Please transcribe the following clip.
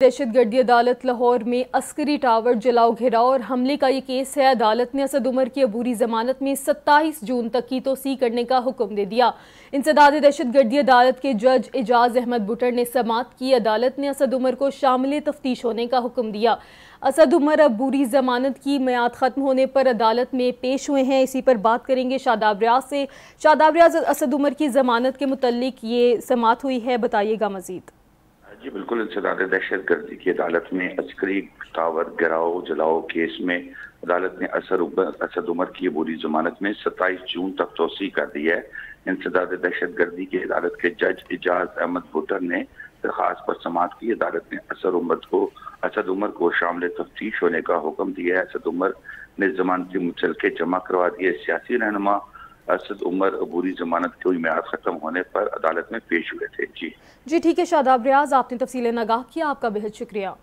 दहशत गर्दी अदालत लाहौर में अस्करी टावर जलाओ घेराव और हमले का ये केस है। अदालत ने असद उमर की अबूरी जमानत में 27 जून तक की तोसी करने का हुक्म दे दिया। इंसदाद दहशत गर्दी अदालत के जज एजाज अहमद बुटर ने समात की। अदालत ने असद उमर को शामिल तफ्तीश होने का हुक्म दिया। असद उमर अब अबूरी जमानत की मैयाद ख़त्म होने पर अदालत में पेश हुए हैं। इसी पर बात करेंगे शादाब रियाज से। शादाब रियाज, असद उमर की जमानत के मुतलिक ये समात हुई है। बताइएगा मजीद। जी, बिल्कुल इंसदाद दहशत गर्दी की अदालत में। अस्करी टावर गिराओ जलाओ केस में अदालत ने असर असद उमर की बुरी जमानत में 27 जून तक तोसी कर दी है। इंसदाद दहशत गर्दी की अदालत के जज एजाज अहमद भुटर ने दरखास्त पर समात की। अदालत ने असर उमर को, असद उमर को शामिल तफ्तीश होने का हुक्म दिया है। असद उमर ने जमानती मुचलके जमा करवा दिए। सियासी रहनुमा असद उमर अबूरी जमानत की म्याद खत्म होने पर अदालत में पेश हुए थे। जी। जी, ठीक है, शादाब रियाज, आपने तफसी नगाह किया। आपका बेहद शुक्रिया।